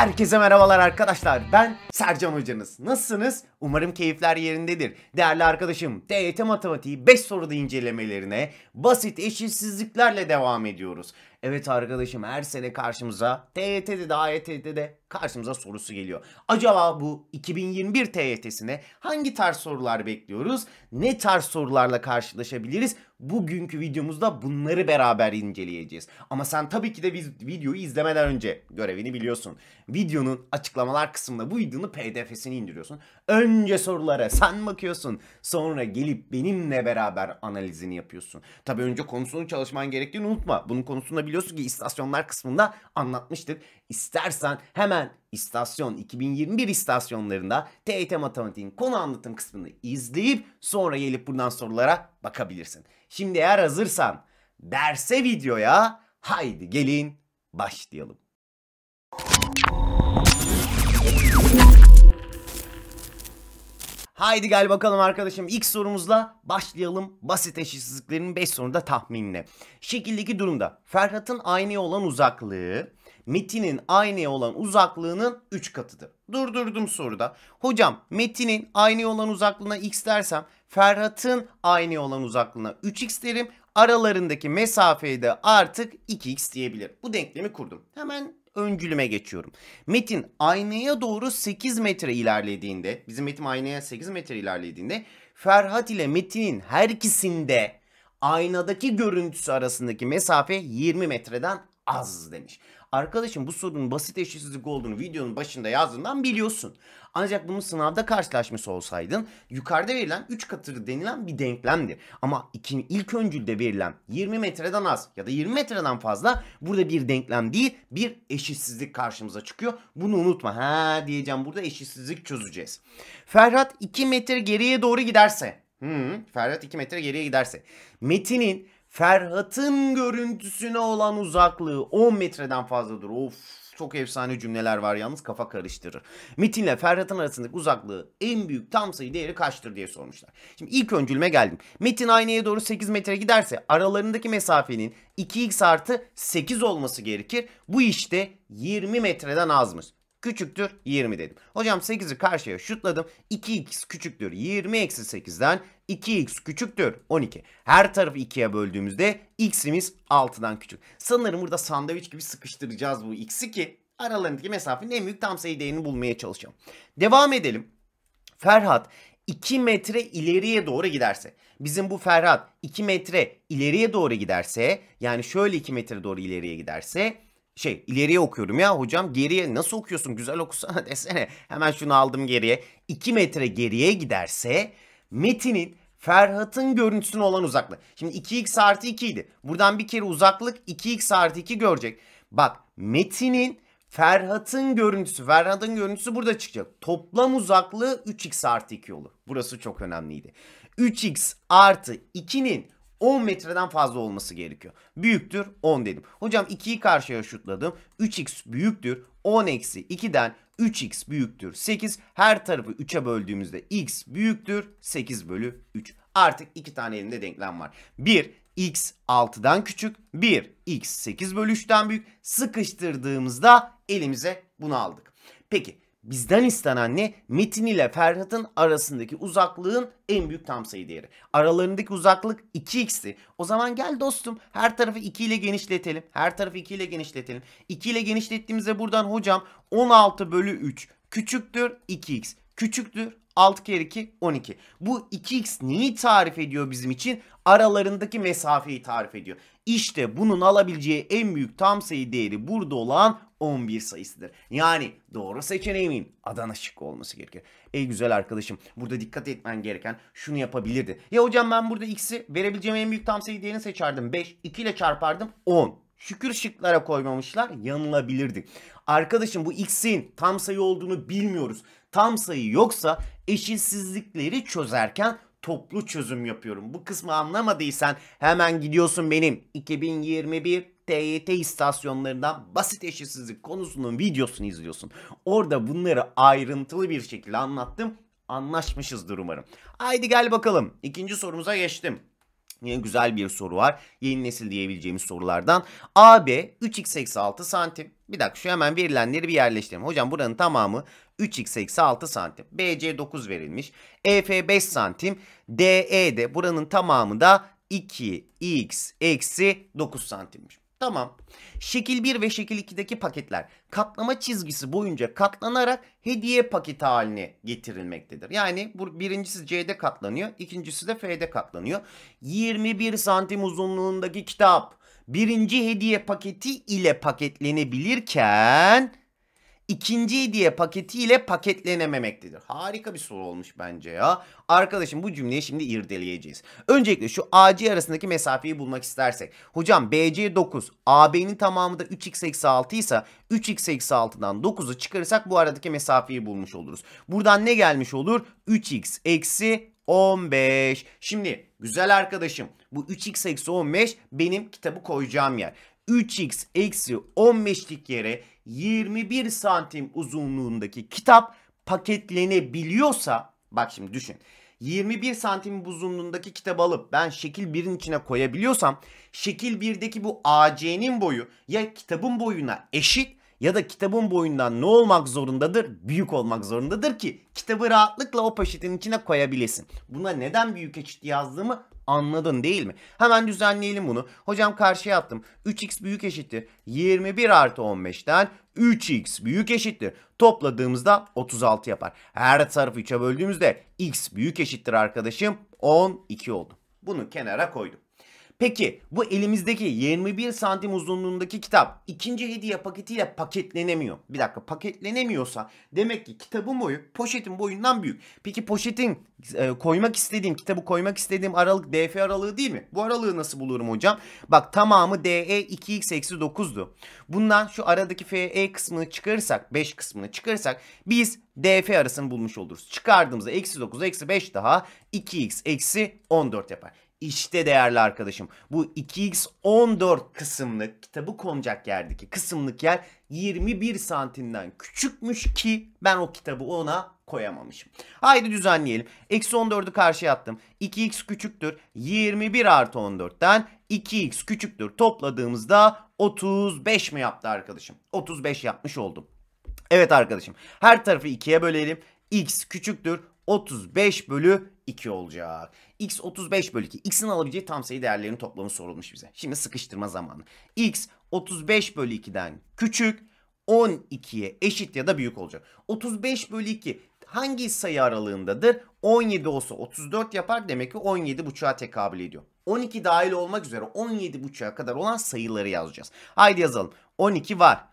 Herkese merhabalar arkadaşlar. Ben Sercan hocanız. Nasılsınız? Umarım keyifler yerindedir. Değerli arkadaşım, TYT Matematiği 5 soruda incelemelerine basit eşitsizliklerle devam ediyoruz. Evet arkadaşım her sene karşımıza TYT'de de AYT'de de karşımıza sorusu geliyor. Acaba bu 2021 TYT'sine hangi tarz sorular bekliyoruz? Ne tarz sorularla karşılaşabiliriz? Bugünkü videomuzda bunları beraber inceleyeceğiz. Ama sen tabii ki de videoyu izlemeden önce görevini biliyorsun. Videonun açıklamalar kısmında bu videonun pdf'sini indiriyorsun. Önce sorulara sen bakıyorsun. Sonra gelip benimle beraber analizini yapıyorsun. Tabii önce konusunu çalışman gerektiğini unutma. Bunun konusunda biliyorsun ki istasyonlar kısmında anlatmıştık. İstersen hemen istasyon 2021 istasyonlarında TET Matematiğin konu anlatım kısmını izleyip sonra gelip buradan sorulara bakabilirsin. Şimdi eğer hazırsan derse videoya haydi gelin başlayalım. Haydi gel bakalım arkadaşım. İlk sorumuzla başlayalım. Basit eşitsizliklerin 5 sorunda tahminine. Şekildeki durumda Ferhat'ın aynaya olan uzaklığı Metin'in aynaya olan uzaklığının 3 katıdır. Durdurdum soruda. Hocam Metin'in aynaya olan uzaklığına x dersem Ferhat'ın aynaya olan uzaklığına 3x derim. Aralarındaki mesafeyi de artık 2x diyebilir. Bu denklemi kurdum. Hemen öncülüme geçiyorum. Metin aynaya doğru 8 metre ilerlediğinde, bizim Metin aynaya 8 metre ilerlediğinde Ferhat ile Metin'in her ikisinde aynadaki görüntüsü arasındaki mesafe 20 metreden az demiş. Arkadaşım bu sorunun basit eşitsizlik olduğunu videonun başında yazdığından biliyorsun. Ancak bunun sınavda karşılaşması olsaydın yukarıda verilen 3 katı denilen bir denklemdir. Ama iki, ilk öncülde verilen 20 metreden az ya da 20 metreden fazla burada bir denklem değil bir eşitsizlik karşımıza çıkıyor. Bunu unutma. Ha diyeceğim burada eşitsizlik çözeceğiz. Ferhat 2 metre geriye doğru giderse. Hmm, Ferhat 2 metre geriye giderse. Metin'in Ferhat'ın görüntüsüne olan uzaklığı 10 metreden fazladır. Of çok efsane cümleler var yalnız kafa karıştırır. Metin ile Ferhat'ın arasındaki uzaklığı en büyük tam sayı değeri kaçtır diye sormuşlar. Şimdi ilk öncülüme geldim. Metin aynaya doğru 8 metre giderse aralarındaki mesafenin 2x artı 8 olması gerekir. Bu işte 20 metreden azmış küçüktür 20 dedim. Hocam 8'i karşıya şutladım. 2x küçüktür 20 eksi 8'den 2x küçüktür 12. Her tarafı 2'ye böldüğümüzde x'imiz 6'dan küçük. Sanırım burada sandviç gibi sıkıştıracağız bu x'i ki aralarındaki mesafenin en büyük tam sayı değerini bulmaya çalışacağım. Devam edelim. Ferhat 2 metre ileriye doğru giderse. Bizim bu Ferhat 2 metre ileriye doğru giderse yani şöyle 2 metre doğru ileriye giderse şey ileriye okuyorum ya hocam geriye nasıl okuyorsun güzel okusana desene. Hemen şunu aldım geriye. 2 metre geriye giderse Metin'in Ferhat'ın görüntüsüne olan uzaklığı. Şimdi 2x artı 2 idi. Buradan bir kere uzaklık 2x artı 2 görecek. Bak Metin'in Ferhat'ın görüntüsü, Ferhat'ın görüntüsü burada çıkacak. Toplam uzaklığı 3x artı 2 olur. Burası çok önemliydi. 3x artı 2'nin 10 metreden fazla olması gerekiyor. Büyüktür 10 dedim. Hocam 2'yi karşıya şutladım. 3x büyüktür 10 eksi 2'den 3x büyüktür 8. Her tarafı 3'e böldüğümüzde x büyüktür 8 bölü 3. Artık iki tane elimde denklem var. 1 x 6'dan küçük 1 x 8 bölü 3'ten büyük. Sıkıştırdığımızda elimize bunu aldık. Peki Bizden istenen ne? Metin ile Ferhat'ın arasındaki uzaklığın en büyük tam sayı değeri. Aralarındaki uzaklık 2x'ti. O zaman gel dostum her tarafı 2 ile genişletelim. Her tarafı 2 ile genişletelim. 2 ile genişlettiğimizde buradan hocam 16 bölü 3 küçüktür 2x. Küçüktür 6 kere 2 12. Bu 2x neyi tarif ediyor bizim için? Aralarındaki mesafeyi tarif ediyor. İşte bunun alabileceği en büyük tam sayı değeri burada olan 11 sayısıdır. Yani doğru seçeneğimin Adana şıkkı olması gerekir. Ey güzel arkadaşım burada dikkat etmen gereken şunu yapabilirdi. Ya hocam ben burada x'i verebileceğim en büyük tam sayı değerini seçerdim. 5, 2 ile çarpardım 10. Şükür şıklara koymamışlar yanılabilirdi. Arkadaşım bu x'in tam sayı olduğunu bilmiyoruz. Tam sayı yoksa eşitsizlikleri çözerken toplu çözüm yapıyorum. Bu kısmı anlamadıysan hemen gidiyorsun benim 2021 TYT istasyonlarından basit eşitsizlik konusunun videosunu izliyorsun. Orada bunları ayrıntılı bir şekilde anlattım. Anlaşmışızdır umarım. Haydi gel bakalım. İkinci sorumuza geçtim. Yine güzel bir soru var. Yeni nesil diyebileceğimiz sorulardan. AB 3x eksi 6 santim. Bir dakika şu hemen verilenleri bir yerleştirelim. Hocam buranın tamamı 3x eksi 6 santim. BC 9 verilmiş. EF 5 santim. DE de buranın tamamı da 2x eksi 9 santimmiş. Tamam. Şekil 1 ve şekil 2'deki paketler katlama çizgisi boyunca katlanarak hediye paketi haline getirilmektedir. Yani bu birincisi C'de katlanıyor, ikincisi de F'de katlanıyor. 21 santim uzunluğundaki kitap birinci hediye paketi ile paketlenebilirken ikinci hediye paketiyle paketlenememektedir. Harika bir soru olmuş bence ya. Arkadaşım bu cümleyi şimdi irdeleyeceğiz. Öncelikle şu AC arasındaki mesafeyi bulmak istersek. Hocam BC 9, AB'nin tamamı da 3x eksi 6 ise 3x eksi 6'dan 9'u çıkarırsak bu aradaki mesafeyi bulmuş oluruz. Buradan ne gelmiş olur? 3x eksi 15. Şimdi güzel arkadaşım bu 3x eksi 15 benim kitabı koyacağım yer. 3x eksi 15'lik yere 21 santim uzunluğundaki kitap paketlenebiliyorsa bak şimdi düşün. 21 santim uzunluğundaki kitabı alıp ben şekil 1'in içine koyabiliyorsam şekil 1'deki bu AC'nin boyu ya kitabın boyuna eşit ya da kitabın boyundan ne olmak zorundadır? Büyük olmak zorundadır ki kitabı rahatlıkla o poşetin içine koyabilesin. Buna neden büyük eşit yazdığımı anladın değil mi? Hemen düzenleyelim bunu. Hocam karşıya attım. 3x büyük eşittir. 21 artı 15'ten 3x büyük eşittir. Topladığımızda 36 yapar. Her tarafı 3'e böldüğümüzde x büyük eşittir arkadaşım. 12 oldu. Bunu kenara koydum. Peki bu elimizdeki 21 santim uzunluğundaki kitap ikinci hediye paketiyle paketlenemiyor. Bir dakika paketlenemiyorsa demek ki kitabın boyu poşetin boyundan büyük. Peki poşetin e, koymak istediğim kitabı koymak istediğim aralık DF aralığı değil mi? Bu aralığı nasıl bulurum hocam? Bak tamamı DE 2x eksi 9'du. Bundan şu aradaki FE kısmını çıkarırsak 5 kısmını çıkarırsak biz DF arasını bulmuş oluruz. Çıkardığımızda eksi 9 eksi 5 daha 2x eksi 14 yapar. İşte değerli arkadaşım bu 2x14 kısımlık kitabı konacak yerdeki kısımlık yer 21 santimden küçükmüş ki ben o kitabı ona koyamamışım. Haydi düzenleyelim. Eksi 14'ü karşıya attım. 2x küçüktür. 21 artı 14'ten 2x küçüktür. Topladığımızda 35 mi yaptı arkadaşım? 35 yapmış oldum. Evet arkadaşım. Her tarafı 2'ye bölelim. x küçüktür. 35 bölü 2 olacak. X 35 bölü 2. X'in alabileceği tam sayı değerlerinin toplamı sorulmuş bize. Şimdi sıkıştırma zamanı. X 35 bölü 2'den küçük 12'ye eşit ya da büyük olacak. 35 bölü 2 hangi sayı aralığındadır? 17 olsa 34 yapar demek ki 17 buçuğa tekabül ediyor. 12 dahil olmak üzere 17 buçuğa kadar olan sayıları yazacağız. Haydi yazalım. 12 var.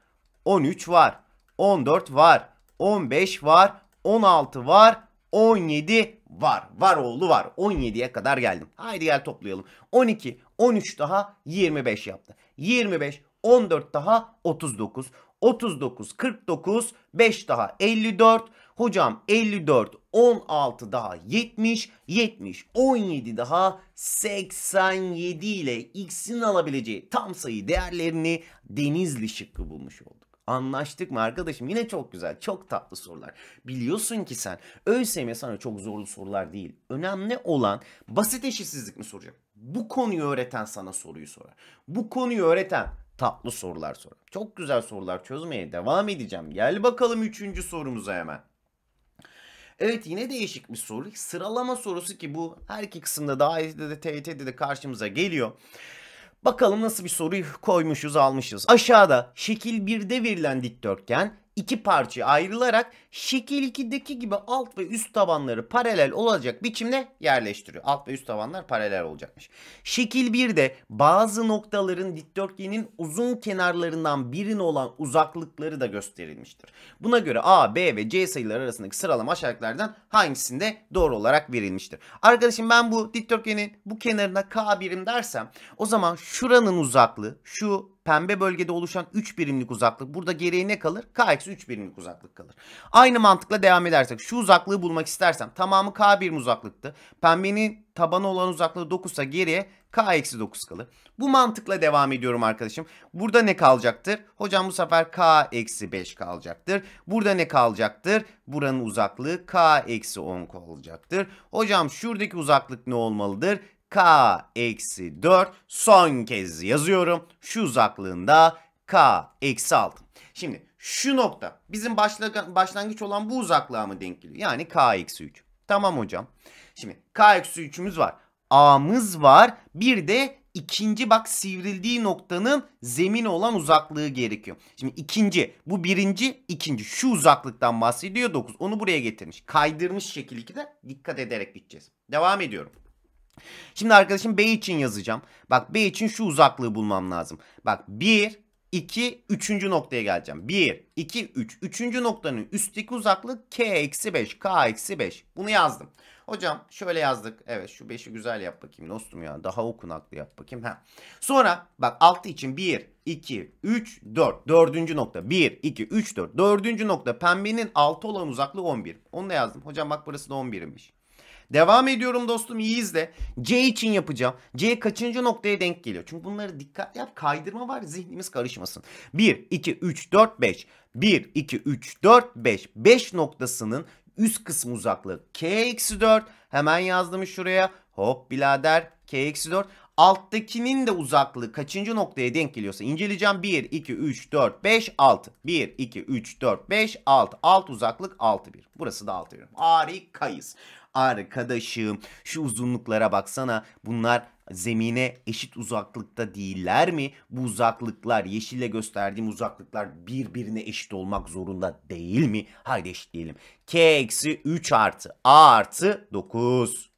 13 var. 14 var. 15 var. 16 var. 17 var. Var oğlu var. 17'ye kadar geldim. Haydi gel toplayalım. 12, 13 daha 25 yaptı. 25, 14 daha 39. 39, 49, 5 daha 54. Hocam 54, 16 daha 70, 70, 17 daha 87 ile x'in alabileceği tam sayı değerlerini Denizli şıkkı bulmuş olduk. Anlaştık mı arkadaşım? Yine çok güzel, çok tatlı sorular. Biliyorsun ki sen ÖSYM sana çok zorlu sorular değil. Önemli olan basit eşitsizlik mi soracak? Bu konuyu öğreten sana soruyu sorar. Bu konuyu öğreten tatlı sorular sorar. Çok güzel sorular çözmeye devam edeceğim. Gel bakalım üçüncü sorumuza hemen. Evet yine değişik bir soru. Sıralama sorusu ki bu her iki kısımda da AYT'de de TYT'de de karşımıza geliyor. Bakalım nasıl bir soruyu koymuşuz almışız. Aşağıda şekil 1'de verilen dikdörtgen iki parçaya ayrılarak şekil 2'deki gibi alt ve üst tabanları paralel olacak biçimde yerleştiriyor. Alt ve üst tabanlar paralel olacakmış. Şekil 1'de bazı noktaların dikdörtgenin uzun kenarlarından birine olan uzaklıkları da gösterilmiştir. Buna göre A, B ve C sayıları arasındaki sıralama aşağıdakilerden hangisinde doğru olarak verilmiştir? Arkadaşım ben bu dikdörtgenin bu kenarına K birim dersem o zaman şuranın uzaklığı şu pembe bölgede oluşan 3 birimlik uzaklık. Burada geriye ne kalır? K eksi 3 birimlik uzaklık kalır. Aynı mantıkla devam edersek şu uzaklığı bulmak istersem tamamı K birim uzaklıktı. Pembenin tabanı olan uzaklığı 9 ise geriye K eksi 9 kalır. Bu mantıkla devam ediyorum arkadaşım. Burada ne kalacaktır? Hocam bu sefer K eksi 5 kalacaktır. Burada ne kalacaktır? Buranın uzaklığı K eksi 10 kalacaktır. Hocam şuradaki uzaklık ne olmalıdır? K eksi 4 son kez yazıyorum. Şu uzaklığında k eksi 6. Şimdi şu nokta bizim başlangıç olan bu uzaklığa mı denk geliyor? Yani k eksi 3. Tamam hocam. Şimdi k eksi 3'ümüz var. A'mız var. Bir de ikinci bak sivrildiği noktanın zemin olan uzaklığı gerekiyor. Şimdi ikinci bu birinci ikinci şu uzaklıktan bahsediyor 9. Onu buraya getirmiş. Kaydırmış şekil 2'de dikkat ederek gideceğiz. Devam ediyorum. Şimdi arkadaşım B için yazacağım. Bak B için şu uzaklığı bulmam lazım. Bak 1, 2, 3. noktaya geleceğim. 1, 2, 3. 3. noktanın üstteki uzaklık K eksi 5. K eksi 5. Bunu yazdım. Hocam şöyle yazdık. Evet şu 5'i güzel yap bakayım dostum ya. Daha okunaklı yap bakayım. Ha. Sonra bak altı için 1, 2, 3, 4. Dördüncü nokta. 1, 2, 3, 4. Dördüncü nokta. Pembenin 6 olan uzaklığı 11. Onu da yazdım. Hocam bak burası da 11'miş. Devam ediyorum dostum iyi izle. C için yapacağım. C kaçıncı noktaya denk geliyor? Çünkü bunları dikkat yap. Kaydırma var zihnimiz karışmasın. 1, 2, 3, 4, 5. 1, 2, 3, 4, 5. 5 noktasının üst kısmı uzaklığı K-4. Hemen yazdım şuraya. Hop birader K-4. Alttakinin de uzaklığı kaçıncı noktaya denk geliyorsa inceleyeceğim. 1, 2, 3, 4, 5, 6. 1, 2, 3, 4, 5, 6. Alt uzaklık 6, 1. Burası da 6 birim. Harikayız. Arkadaşım şu uzunluklara baksana. Bunlar zemine eşit uzaklıkta değiller mi? Bu uzaklıklar yeşille gösterdiğim uzaklıklar birbirine eşit olmak zorunda değil mi? Haydi eşitleyelim. K eksi 3 artı A artı 9.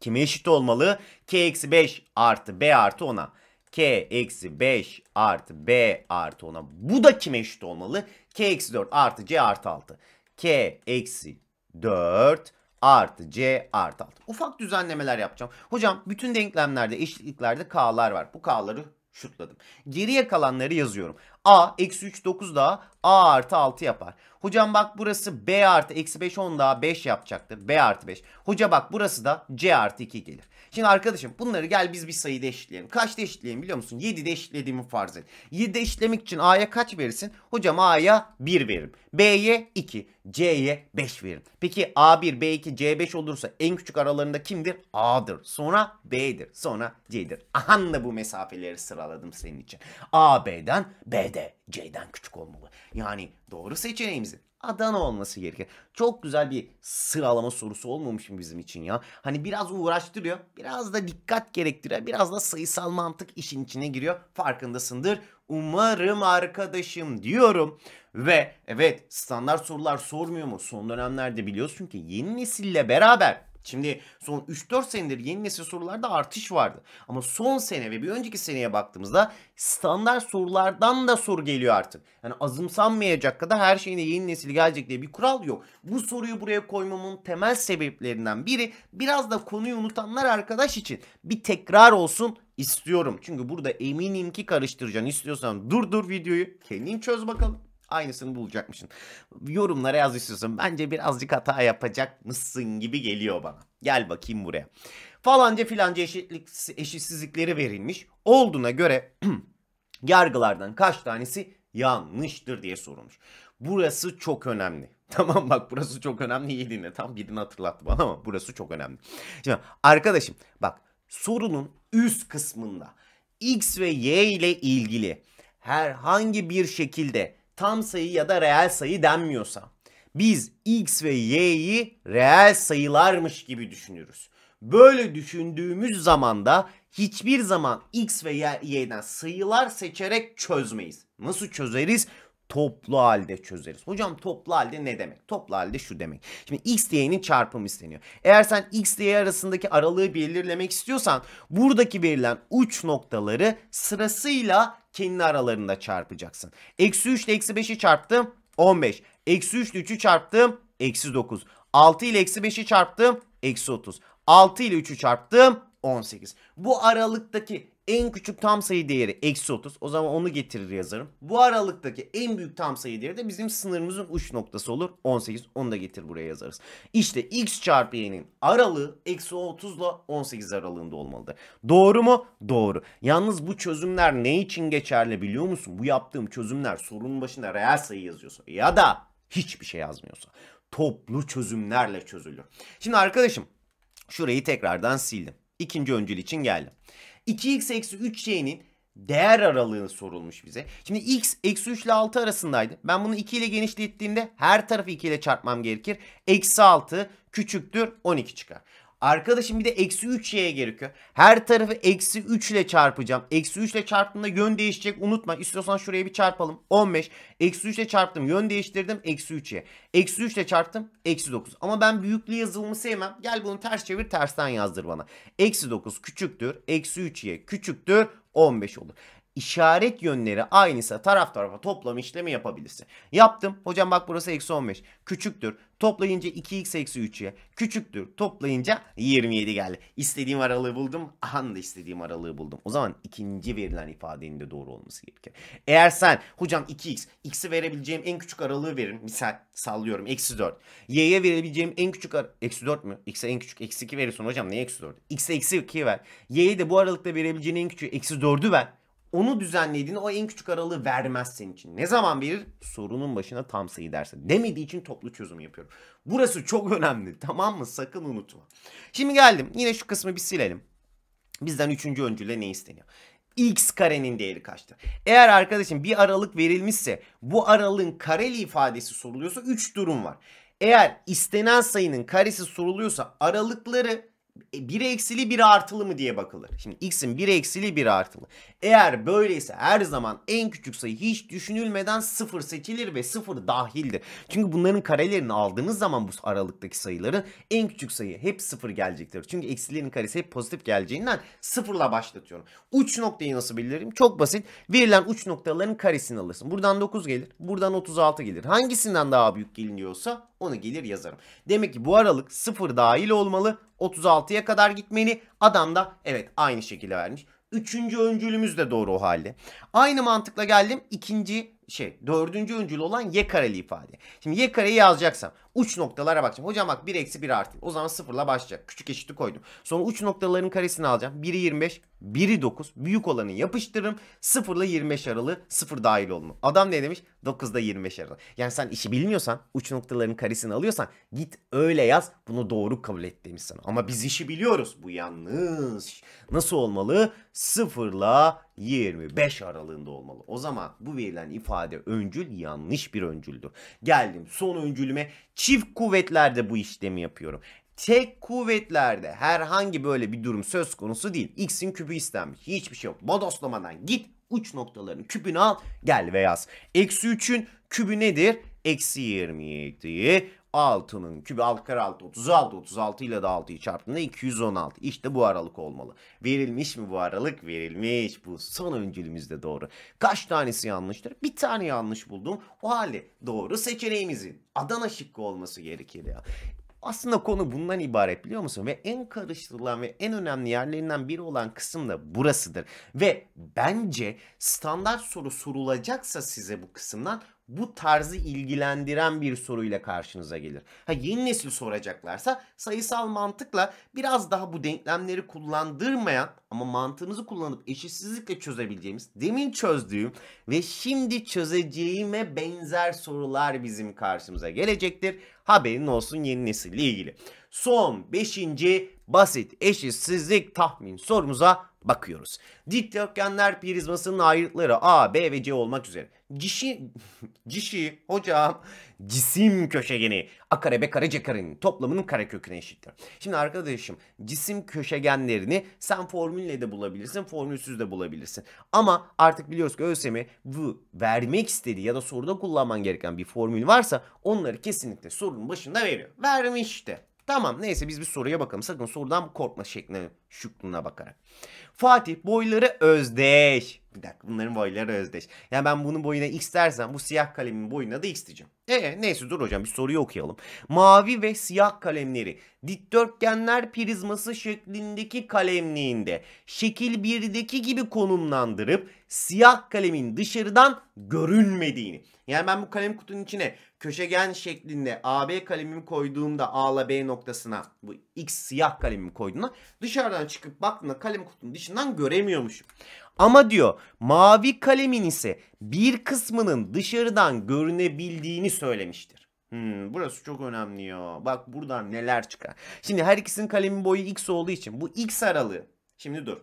Kime eşit olmalı? K eksi 5 artı B artı 10'a. K eksi 5 artı B artı 10'a. Bu da kime eşit olmalı? K eksi 4 artı C artı 6. K eksi 4 artı C artı 6. Ufak düzenlemeler yapacağım. Hocam bütün denklemlerde eşitliklerde K'lar var. Bu K'ları şutladım. Geriye kalanları yazıyorum. A eksi 3 9 daha A artı 6 yapar. Hocam bak burası B artı eksi 5 10 daha 5 yapacaktır. B artı 5. Hoca bak burası da C artı 2 gelir. Şimdi arkadaşım bunları gel biz bir sayıda eşitleyelim. Kaçta eşitleyelim biliyor musun? 7'de eşitlediğimi farz et. 7'de eşitlemek için A'ya kaç verirsin? Hocam A'ya 1 veririm. B'ye 2. C'ye 5 veririm. Peki A1, B2, C5 olursa en küçük aralarında kimdir? A'dır. Sonra B'dir. Sonra C'dir. Aha da bu mesafeleri sıraladım senin için. A B'den, B de C'den küçük olmalı. Yani doğru seçeneğimizin Adana olması gerekir. Çok güzel bir sıralama sorusu olmamış mı bizim için ya? Hani biraz uğraştırıyor, biraz da dikkat gerektiriyor, biraz da sayısal mantık işin içine giriyor. Farkındasındır. Umarım arkadaşım diyorum. Ve evet standart sorular sormuyor mu? Son dönemlerde biliyorsun ki yeni nesille beraber Şimdi son 3-4 senedir yeni nesil sorularda artış vardı. Ama son sene ve bir önceki seneye baktığımızda standart sorulardan da soru geliyor artık. Yani azımsanmayacak kadar her şeyine yeni nesil gelecek diye bir kural yok. Bu soruyu buraya koymamın temel sebeplerinden biri biraz da konuyu unutanlar arkadaş için bir tekrar olsun istiyorum. Çünkü burada eminim ki karıştıracaksın. İstiyorsan dur dur videoyu kendin çöz bakalım. Aynısını bulacakmışsın. Yorumlara yaz istiyorsan. Bence birazcık hata yapacak mısın gibi geliyor bana. Gel bakayım buraya. Falanca filanca eşitlik, eşitsizlikleri verilmiş. Olduğuna göre yargılardan kaç tanesi yanlıştır diye sorulmuş. Burası çok önemli. Tamam bak burası çok önemli iyi dinle. Tam birini hatırlattı bana ama burası çok önemli. Şimdi arkadaşım bak sorunun üst kısmında x ve y ile ilgili herhangi bir şekilde tam sayı ya da reel sayı denmiyorsa biz x ve y'yi reel sayılarmış gibi düşünürüz. Böyle düşündüğümüz zaman da hiçbir zaman x ve y'den sayılar seçerek çözmeyiz. Nasıl çözeriz? Toplu halde çözeriz. Hocam toplu halde ne demek? Toplu halde şu demek. Şimdi x ile y'nin çarpımı isteniyor. Eğer sen x ile y arasındaki aralığı belirlemek istiyorsan buradaki verilen uç noktaları sırasıyla kendi aralarında çarpacaksın. Eksi 3 ile eksi 5'i çarptım 15. Eksi 3 ile 3'ü çarptım eksi 9. 6 ile eksi 5'i çarptım eksi 30. 6 ile 3'ü çarptım 18. Bu aralıktaki en küçük tam sayı değeri eksi 30. O zaman onu getirir yazarım. Bu aralıktaki en büyük tam sayı değeri de bizim sınırımızın uç noktası olur. 18. Onu da getir buraya yazarız. İşte x çarpı y'nin aralığı eksi 30 ile 18 aralığında olmalıdır. Doğru mu? Doğru. Yalnız bu çözümler ne için geçerli biliyor musun? Bu yaptığım çözümler sorunun başında reel sayı yazıyorsa ya da hiçbir şey yazmıyorsa toplu çözümlerle çözülür. Şimdi arkadaşım şurayı tekrardan sildim. İkinci öncül için geldim. 2x eksi 3y'nin değer aralığı sorulmuş bize. Şimdi x eksi 3 ile 6 arasındaydı. Ben bunu 2 ile genişlettiğimde her tarafı 2 ile çarpmam gerekir. Eksi 6 küçüktür 12 çıkar. Arkadaşım bir de eksi 3 y'ye gerekiyor. Her tarafı eksi 3 ile çarpacağım. Eksi 3 ile çarptığımda yön değişecek unutma. İstiyorsan şuraya bir çarpalım. 15. Eksi 3 ile çarptım yön değiştirdim. Eksi 3'ye. Eksi 3 ile çarptım. Eksi 9. Ama ben büyüklüğü yazılımı sevmem. Gel bunu ters çevir tersten yazdır bana. Eksi 9 küçüktür. Eksi 3'ye küçüktür. 15 olur işaret yönleri aynıysa taraf tarafa toplama işlemi yapabilirsin. Yaptım. Hocam bak burası eksi 15. Küçüktür. Toplayınca 2x eksi 3'ye. Küçüktür. Toplayınca 27 geldi. İstediğim aralığı buldum. Anda istediğim aralığı buldum. O zaman ikinci verilen ifadenin de doğru olması gerekir. Eğer sen hocam 2x, x'i verebileceğim en küçük aralığı verin. Misal sallıyorum eksi 4. Y'ye verebileceğim en küçük eksi 4 mü? X'e en küçük eksi 2 verirsin hocam. Ne eksi 4? X'e eksi 2 ver. Y'ye de bu aralıkta verebileceğin en küçük eksi 4'ü ver onu düzenlediğinde o en küçük aralığı vermez senin için. Ne zaman verir? Sorunun başına tam sayı derse. Demediği için toplu çözüm yapıyorum. Burası çok önemli. Tamam mı? Sakın unutma. Şimdi geldim. Yine şu kısmı bir silelim. Bizden üçüncü öncüle ne isteniyor? x karenin değeri kaçtır? Eğer arkadaşım bir aralık verilmişse bu aralığın kareli ifadesi soruluyorsa 3 durum var. Eğer istenen sayının karesi soruluyorsa aralıkları biri eksili biri artılı mı diye bakılır. Şimdi x'in biri eksili biri artılı. Eğer böyleyse her zaman en küçük sayı hiç düşünülmeden sıfır seçilir ve sıfır dahildir. Çünkü bunların karelerini aldığınız zaman bu aralıktaki sayıların en küçük sayı hep sıfır gelecektir. Çünkü eksilerin karesi hep pozitif geleceğinden sıfırla başlatıyorum. Uç noktayı nasıl bilirim? Çok basit. Verilen uç noktaların karesini alırsın. Buradan 9 gelir. Buradan 36 gelir. Hangisinden daha büyük geliniyorsa onu gelir yazarım. Demek ki bu aralık sıfır dahil olmalı. 36'ya kadar gitmeni adam da evet aynı şekilde vermiş. Üçüncü öncülümüz de doğru o halde. Aynı mantıkla geldim ikinci şey dördüncü öncül olan y kareli ifade. Şimdi y kareyi yazacaksam uç noktalara bakacağım. Hocam bak 1 eksi 1 artı. O zaman sıfırla başlayacak. Küçük eşiti koydum. Sonra uç noktaların karesini alacağım. 1'i 25, 1'i 9. Büyük olanı yapıştırırım. 0 ile 25 aralığı 0 dahil olma. Adam ne demiş? 9'da 25 aralığı. Yani sen işi bilmiyorsan uç noktaların karesini alıyorsan git öyle yaz. Bunu doğru kabul et demiş sana. Ama biz işi biliyoruz. Bu yanlış. Nasıl olmalı? 0 ile 25 aralığında olmalı. O zaman bu verilen ifade öncül yanlış bir öncüldür. Geldim son öncülüme çift kuvvetlerde bu işlemi yapıyorum. Tek kuvvetlerde herhangi böyle bir durum söz konusu değil. X'in küpü istenmiş. Hiçbir şey yok. Bodoslamadan git uç noktaların küpünü al gel ve yaz. Eksi 3'ün kübü nedir? Eksi 27. 6'nın kübü 6 kare 6 36 36 ile de 6'yı çarptığında 216. İşte bu aralık olmalı. Verilmiş mi bu aralık? Verilmiş. Bu son öncülümüzde doğru. Kaç tanesi yanlıştır? Bir tane yanlış buldum. O halde doğru seçeneğimizin Adana şıkkı olması gerekir ya. Aslında konu bundan ibaret biliyor musun? Ve en karıştırılan ve en önemli yerlerinden biri olan kısım da burasıdır. Ve bence standart soru sorulacaksa size bu kısımdan bu tarzı ilgilendiren bir soruyla karşınıza gelir. Ha yeni nesil soracaklarsa sayısal mantıkla biraz daha bu denklemleri kullandırmayan ama mantığınızı kullanıp eşitsizlikle çözebileceğimiz demin çözdüğüm ve şimdi çözeceğime benzer sorular bizim karşımıza gelecektir. Haberin olsun yeni nesille ilgili. Son 5. basit eşitsizlik tahmin sorumuza bakıyoruz. Dikdörtgenler prizmasının ayrıtları A, B ve C olmak üzere. Cişi, cişi hocam cisim köşegeni A kare B kare C karenin toplamının kareköküne eşittir. Şimdi arkadaşım cisim köşegenlerini sen formülle de bulabilirsin formülsüz de bulabilirsin. Ama artık biliyoruz ki ÖSYM bu vermek istediği ya da soruda kullanman gereken bir formül varsa onları kesinlikle sorunun başında veriyor. Vermişti. Tamam neyse biz bir soruya bakalım. Sakın sorudan korkma şekline, şıklığına bakarak. Fatih boyları özdeş. Bir dakika bunların boyları özdeş. Yani ben bunun boyuna x dersem bu siyah kalemin boyuna da x diyeceğim. E neyse dur hocam bir soruyu okuyalım. Mavi ve siyah kalemleri dikdörtgenler prizması şeklindeki kalemliğinde şekil 1'deki gibi konumlandırıp siyah kalemin dışarıdan görünmediğini. Yani ben bu kalem kutunun içine köşegen şeklinde AB kalemimi koyduğumda A ile B noktasına bu X siyah kalemimi koyduğumda dışarıdan çıkıp baktığımda kalem kutunun dışından göremiyormuşum. Ama diyor mavi kalemin ise bir kısmının dışarıdan görünebildiğini söylemiştir. Hmm, burası çok önemli ya. Bak buradan neler çıkar. Şimdi her ikisinin kalemin boyu x olduğu için bu x aralığı. Şimdi dur.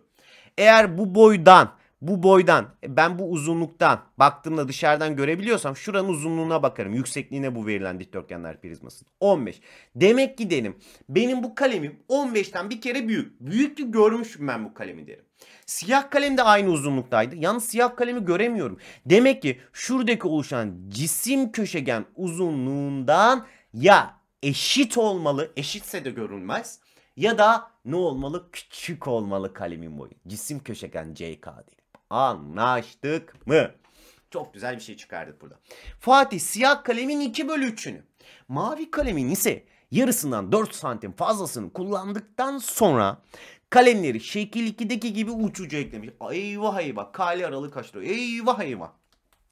Eğer bu boydan bu boydan ben bu uzunluktan baktığımda dışarıdan görebiliyorsam şuranın uzunluğuna bakarım. Yüksekliğine bu verilen dikdörtgenler prizması. 15. Demek ki dedim benim bu kalemim 15'ten bir kere büyük. Büyüklük görmüşüm ben bu kalemi derim. Siyah kalem de aynı uzunluktaydı. Yalnız siyah kalemi göremiyorum. Demek ki şuradaki oluşan cisim köşegen uzunluğundan ya eşit olmalı, eşitse de görünmez. Ya da ne olmalı? Küçük olmalı kalemin boyu. Cisim köşegen CK derim. Anlaştık mı? Çok güzel bir şey çıkardık burada. Fatih siyah kalemin 2 bölü 3'ünü. Mavi kalemin ise yarısından 4 santim fazlasını kullandıktan sonra kalemleri şekil 2'deki gibi uç ucu eklemiş. Eyvah eyvah kale aralığı kaç lira? Eyvah eyvah.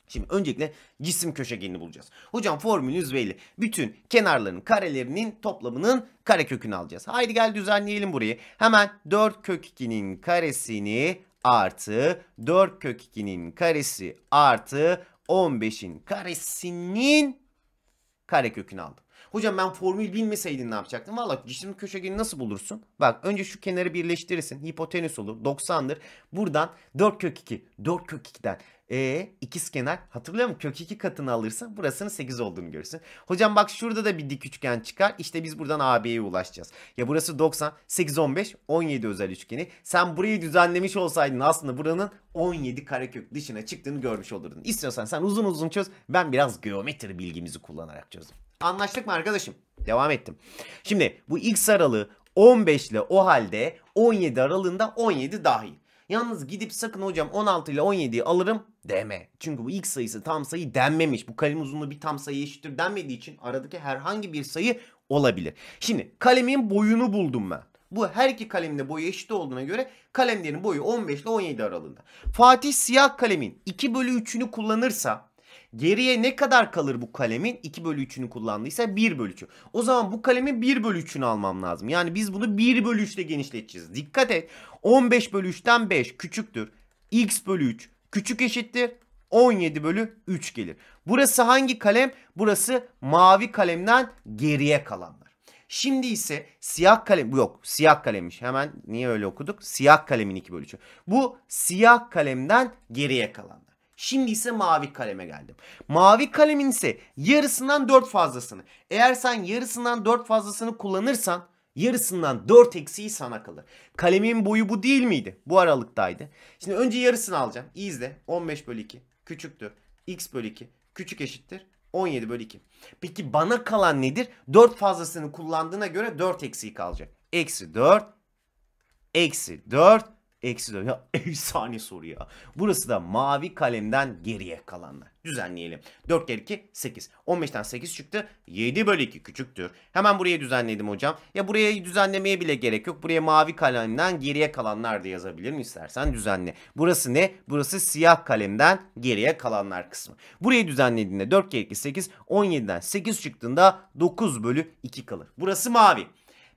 Şimdi öncelikle cisim köşegenini bulacağız. Hocam formülünüz belli. Bütün kenarların karelerinin toplamının karekökünü alacağız. Haydi gel düzenleyelim burayı. Hemen 4 kök 2'nin karesini artı 4 kök 2'nin karesi artı 15'in karesinin karekökünü aldım. Hocam ben formül bilmeseydin ne yapacaktım? Valla cisim köşegeni nasıl bulursun? Bak önce şu kenarı birleştirirsin. Hipotenüs olur. 90'dır. Buradan 4 kök 2. 4 kök 2'den. E ikiz kenar hatırlıyor musun? Kök 2 katını alırsa burasının 8 olduğunu görürsün. Hocam bak şurada da bir dik üçgen çıkar. İşte biz buradan AB'ye ulaşacağız. Ya burası 90, 8, 15, 17 özel üçgeni. Sen burayı düzenlemiş olsaydın aslında buranın 17 karekök dışına çıktığını görmüş olurdun. İstiyorsan sen uzun uzun çöz. Ben biraz geometri bilgimizi kullanarak çözdüm. Anlaştık mı arkadaşım? Devam ettim. Şimdi bu x aralığı 15 ile o halde 17 aralığında 17 dahil. Yalnız gidip sakın hocam 16 ile 17'yi alırım deme. Çünkü bu x sayısı tam sayı denmemiş. Bu kalem uzunluğu bir tam sayı eşittir denmediği için aradaki herhangi bir sayı olabilir. Şimdi kalemin boyunu buldum ben. Bu her iki kalemin de boyu eşit olduğuna göre kalemlerin boyu 15 ile 17 aralığında. Fatih siyah kalemin 2 bölü 3'ünü kullanırsa Geriye ne kadar kalır bu kalemin? 2 bölü 3'ünü kullandıysa 1 bölü 3'ü. O zaman bu kalemin 1 bölü 3'ünü almam lazım. Yani biz bunu 1 bölü 3 ile genişleteceğiz. Dikkat et. 15 bölü 3'ten 5 küçüktür. x bölü 3 küçük eşittir. 17 bölü 3 gelir. Burası hangi kalem? Burası mavi kalemden geriye kalanlar. Şimdi ise siyah kalem yok siyah kalemmiş hemen niye öyle okuduk? Siyah kalemin 2 bölü 3'ü. Bu siyah kalemden geriye kalanlar. Şimdi ise mavi kaleme geldim. Mavi kalemin ise yarısından 4 fazlasını. Eğer sen yarısından 4 fazlasını kullanırsan yarısından 4 eksiği sana kalır. Kalemin boyu bu değil miydi? Bu aralıktaydı. Şimdi önce yarısını alacağım. İyi izle. 15 bölü 2 küçüktür. x bölü 2 küçük eşittir. 17 bölü 2. Peki bana kalan nedir? 4 fazlasını kullandığına göre 4 eksiği kalacak. Eksi 4 eksi 4 Eksi 4. Ya efsane soru ya. Burası da mavi kalemden geriye kalanlar. Düzenleyelim. 4 kere 2 8. 15'ten 8 çıktı. 7 bölü 2 küçüktür. Hemen buraya düzenledim hocam. Ya buraya düzenlemeye bile gerek yok. Buraya mavi kalemden geriye kalanlar da yazabilirim istersen düzenle. Burası ne? Burası siyah kalemden geriye kalanlar kısmı. Burayı düzenlediğinde 4 kere 2 8. 17'den 8 çıktığında 9 bölü 2 kalır. Burası mavi.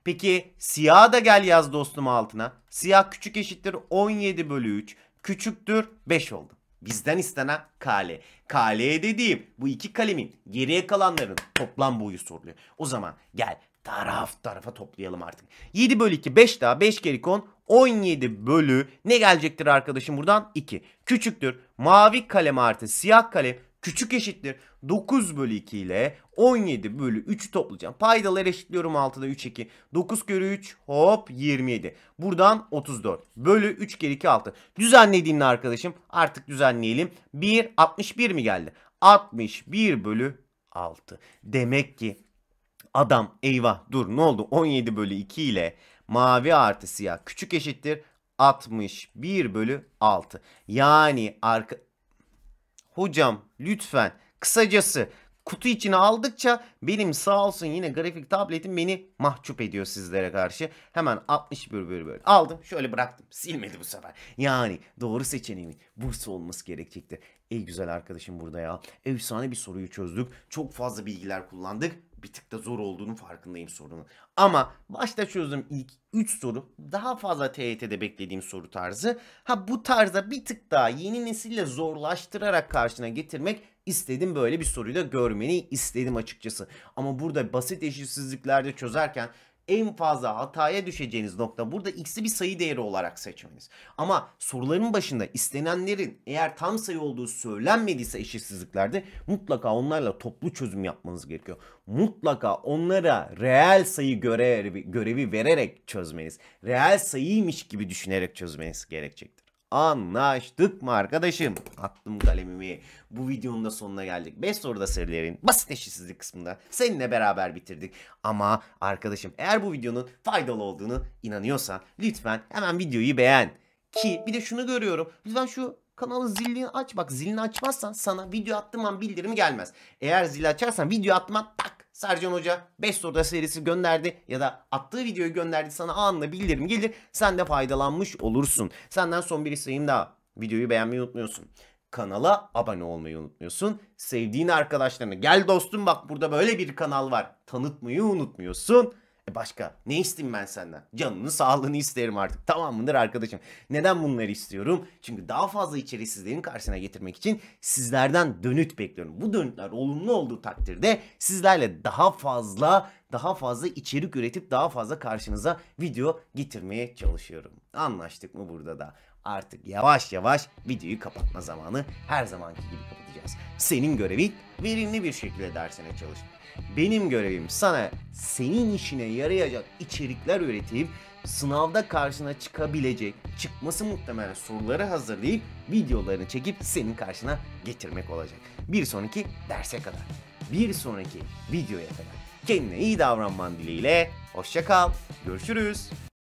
Peki siyah da gel yaz dostum altına. Siyah küçük eşittir 17 bölü 3. Küçüktür 5 oldu. Bizden istenen kale. Kale dediğim bu iki kalemin geriye kalanların toplam boyu soruluyor. O zaman gel taraf tarafa toplayalım artık. 7 bölü 2 5 daha 5 kere 10 17 bölü ne gelecektir arkadaşım buradan? 2. Küçüktür. Mavi kalem artı siyah kalem küçük eşittir. 9 bölü 2 ile 17 bölü 3 toplayacağım. Paydaları eşitliyorum 6'da 3 2. 9 kere 3 hop 27. Buradan 34. Bölü 3 kere 2 6. Düzenlediğimde arkadaşım artık düzenleyelim. 1 61 mi geldi? 61 bölü 6. Demek ki adam eyvah dur ne oldu 17 bölü 2 ile mavi artı siyah küçük eşittir 61 bölü 6. Yani arka Hocam lütfen kısacası kutu içine aldıkça benim sağ olsun yine grafik tabletim beni mahcup ediyor sizlere karşı. Hemen 61 bölü bölü aldım şöyle bıraktım silmedi bu sefer. Yani doğru seçeneğimin Bursa olması gerekecekti. Ey güzel arkadaşım burada ya. Efsane bir soruyu çözdük. Çok fazla bilgiler kullandık. bir tık da zor olduğunu farkındayım sorunun. Ama başta çözdüğüm ilk 3 soru daha fazla TYT'de beklediğim soru tarzı. Ha bu tarzda bir tık daha yeni nesille zorlaştırarak karşına getirmek istedim böyle bir soruyu da görmeni istedim açıkçası. Ama burada basit eşitsizliklerde çözerken en fazla hataya düşeceğiniz nokta burada x'i bir sayı değeri olarak seçmeniz. Ama soruların başında istenenlerin eğer tam sayı olduğu söylenmediyse eşitsizliklerde mutlaka onlarla toplu çözüm yapmanız gerekiyor. Mutlaka onlara reel sayı görevi, görevi vererek çözmeniz, reel sayıymış gibi düşünerek çözmeniz gerekecektir. Anlaştık mı arkadaşım? Attım kalemimi. Bu videonun da sonuna geldik. 5 soruda serilerin basit eşitsizlik kısmında seninle beraber bitirdik. Ama arkadaşım eğer bu videonun faydalı olduğunu inanıyorsan lütfen hemen videoyu beğen. Ki bir de şunu görüyorum. Lütfen şu kanalı zilini aç. Bak zilini açmazsan sana video attığım an bildirim gelmez. Eğer zili açarsan video atma tak Sercan Hoca 5 soruda serisi gönderdi ya da attığı videoyu gönderdi sana anında bildirim gelir. Sen de faydalanmış olursun. Senden son bir isteğim daha. Videoyu beğenmeyi unutmuyorsun. Kanala abone olmayı unutmuyorsun. Sevdiğin arkadaşlarına gel dostum bak burada böyle bir kanal var. Tanıtmayı unutmuyorsun. E başka ne isteyeyim ben senden? Canını sağlığını isterim artık. Tamam mıdır arkadaşım? Neden bunları istiyorum? Çünkü daha fazla içeriği sizlerin karşısına getirmek için sizlerden dönüt bekliyorum. Bu dönütler olumlu olduğu takdirde sizlerle daha fazla daha fazla içerik üretip daha fazla karşınıza video getirmeye çalışıyorum. Anlaştık mı burada da? Artık yavaş yavaş videoyu kapatma zamanı her zamanki gibi kapatacağız. Senin görevin verimli bir şekilde dersine çalışmak. Benim görevim sana senin işine yarayacak içerikler üretip sınavda karşına çıkabilecek, çıkması muhtemelen soruları hazırlayıp videolarını çekip senin karşına getirmek olacak. Bir sonraki derse kadar, bir sonraki videoya kadar. Kendine iyi davranman dileğiyle, hoşça kal, görüşürüz.